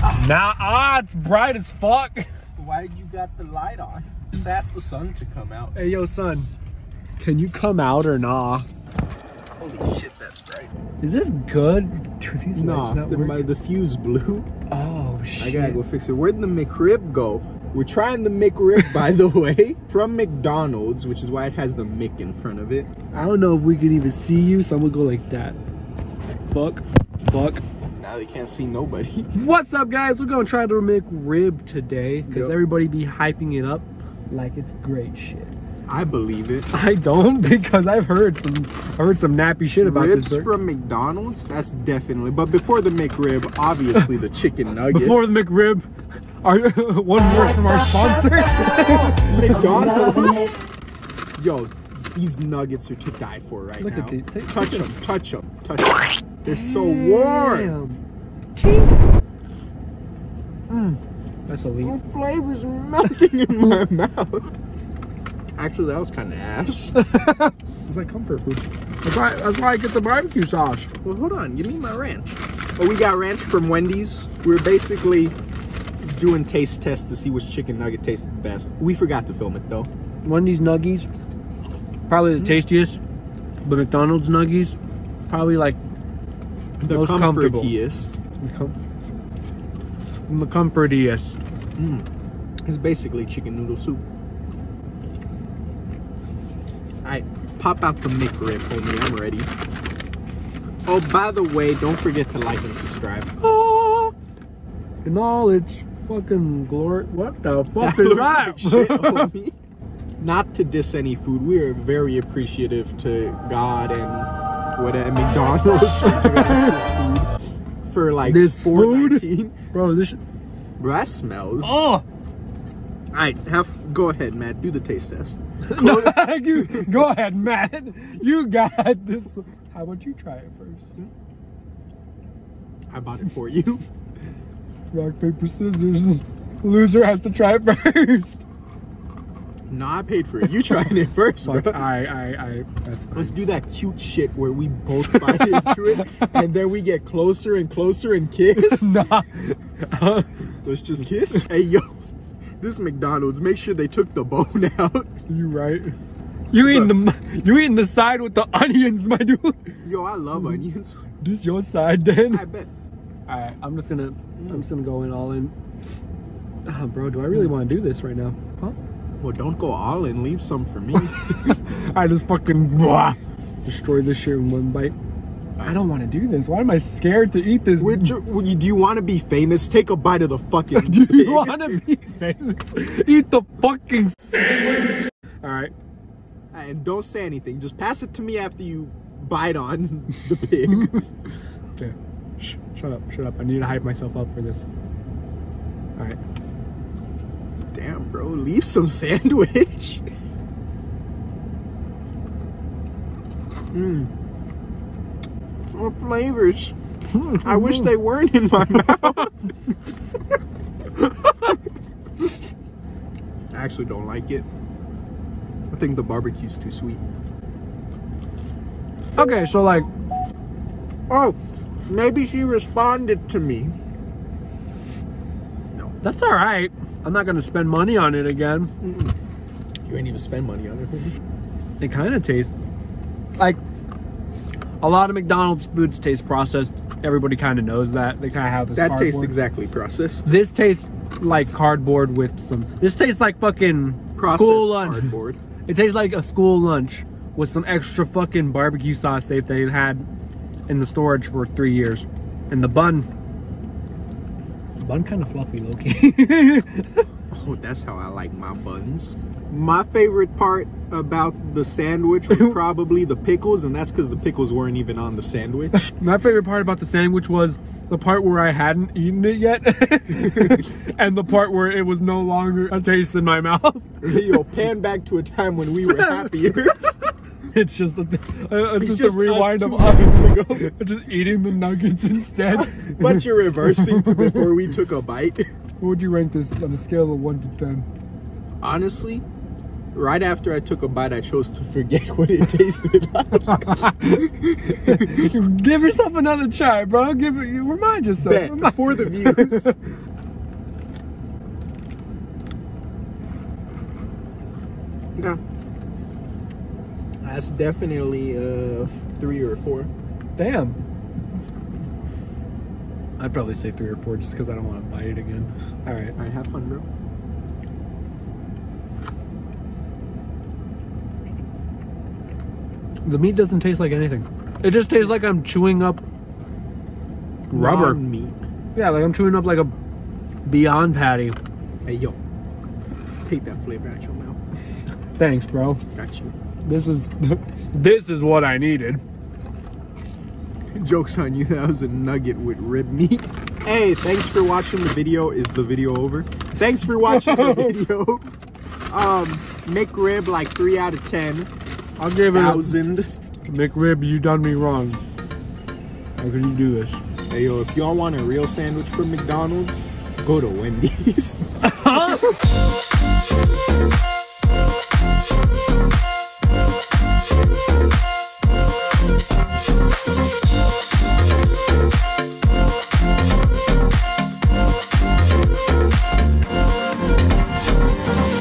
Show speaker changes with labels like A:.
A: Nah, ah, it's bright as fuck.
B: Why'd you got the light on? Just ask the sun to come out.
A: Hey, yo, son, can you come out or nah?
B: Holy shit, that's bright.
A: Is this good? Dude, these lights not
B: the, my, the fuse blew.
A: Oh shit!
B: I gotta go fix it. Where'd the McRib go? We're trying the McRib, by the way, from McDonald's, which is why it has the Mick in front of it.
A: I don't know if we can even see you, so I'm gonna go like that. Fuck, fuck.
B: Now they can't see nobody.
A: What's up, guys? We're gonna try to McRib today because
B: Yep.
A: everybody be hyping it up like it's great shit.
B: I believe it.
A: I don't because I've heard some, I heard some nappy shit about
B: Ribs
A: this. burger.
B: from McDonald's? That's definitely. But before the McRib, obviously the chicken nuggets.
A: Before the McRib, our one more from our sponsor.
B: McDonald's. Yo, these nuggets are to die for right
A: Look
B: now.
A: at the-
B: touch them, touch them, touch them. They're so warm.
A: Damn. Tink. Mm, that's a
B: The flavors melting in my mouth. Actually, that was kind of ass.
A: it's like comfort food. That's why, that's why I get the barbecue sauce.
B: Well, hold on. Give me my ranch. Oh, we got ranch from Wendy's. We're basically doing taste tests to see which chicken nugget tastes the best. We forgot to film it though.
A: Wendy's Nuggies, probably the tastiest, but McDonald's Nuggies, probably like
B: The
A: Most comfortable.
B: comfortiest.
A: the, com- the comfortiest.
B: Mm. It's basically chicken noodle soup. Alright, pop out the McRib, homie. I'm ready. Oh, by the way, don't forget to like and subscribe.
A: Ah, knowledge, fucking glory. What the fuck
B: That
A: is that?
B: like shit, homie. Not to diss any food, we are very appreciative to God and what at McDonald's for giving this food for like
A: This food?
B: $4.19.
A: Bro, this.
B: Bro, that smells.
A: Oh,
B: Alright, have go ahead, Matt. Do the taste test.
A: no, you, go ahead, Matt. You got this. How about you try it first?
B: I bought it for you.
A: Rock paper scissors. Loser has to try it first.
B: No, I paid for it. You tried it first, bro.
A: I, I, I. That's fine.
B: Let's do that cute shit where we both bite into it and then we get closer and closer and kiss.
A: nah.
B: Let's just kiss. Hey, yo, this McDonald's. Make sure they took the bone out.
A: you right. You eating the you eating the side with the onions, my dude.
B: Yo, I love onions.
A: This your side, then.
B: I bet.
A: Alright, I'm just gonna I'm just gonna go in all in. Ah, bro, do I really want to do this right now? Huh?
B: Well, don't go all in. Leave some for me.
A: I just fucking blah, destroy this shit in one bite. I don't want to do this. Why am I scared to eat this?
B: Would you, would you- do you want to be famous? Take a bite of the fucking.
A: do you want to be famous? Eat the fucking sandwich. All right.
B: And don't say anything. Just pass it to me after you bite on the pig.
A: Okay. Shh, shut up. Shut up. I need to hype myself up for this. All right.
B: Damn, bro. Leave some sandwich. Mmm. What flavors? I wish they weren't in my mouth. I actually don't like it. I think the barbecue's too sweet.
A: Okay, so like,
B: Oh, maybe she responded to me. No.
A: that's all right. I'm not gonna spend money on it again.
B: You ain't even spend money on it.
A: It kind of tastes like a lot of McDonald's foods taste processed. Everybody kind of knows that. They kind of have this.
B: That
A: cardboard.
B: tastes exactly processed.
A: This tastes like cardboard with some. This tastes like fucking
B: Processed
A: school lunch.
B: cardboard.
A: It tastes like a school lunch with some extra fucking barbecue sauce that they had in the storage for three years, and the bun. Bun kind of fluffy, Loki.
B: Oh, that's how I like my buns. My favorite part about the sandwich was probably the pickles, and that's because the pickles weren't even on the sandwich.
A: My favorite part about the sandwich was the part where I hadn't eaten it yet, and the part where it was no longer a taste in my mouth.
B: Yo, pan back to a time when we were happier.
A: It's just a, uh, it's,
B: It's
A: just,
B: just
A: a rewind of
B: two
A: us
B: ago.
A: just eating the nuggets instead.
B: but you're reversing before we took a bite.
A: What would you rank this on a scale of one to ten?
B: Honestly, Right after I took a bite, I chose to forget what it tasted like.
A: Give yourself another try, bro. Give it. Remind yourself.
B: Bet,
A: Remind-
B: for the views. yeah. That's definitely uh three or four.
A: Damn. I'd probably say three or four just because I don't want to bite it again. All right.
B: All right, have fun, bro.
A: The meat doesn't taste like anything. It just tastes like I'm chewing up rubber.
B: meat.
A: Yeah, like I'm chewing up like a Beyond Patty.
B: Hey yo, take that flavor out your mouth.
A: Thanks, bro.
B: Got you.
A: This is this is what I needed.
B: Jokes on you. That was a nugget with rib meat. Hey, thanks for watching the video. Is the video over? Thanks for watching the video. Um, McRib like three out of ten
A: I'll give it a
B: thousand.
A: McRib. You done me wrong. How could you do this?
B: Hey yo, if y'all want a real sandwich from McDonald's, go to Wendy's.